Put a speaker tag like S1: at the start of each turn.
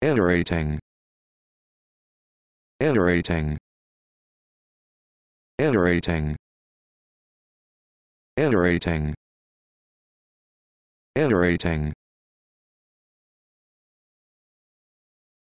S1: iterating. Iterating. Iterating. Iterating. Iterating.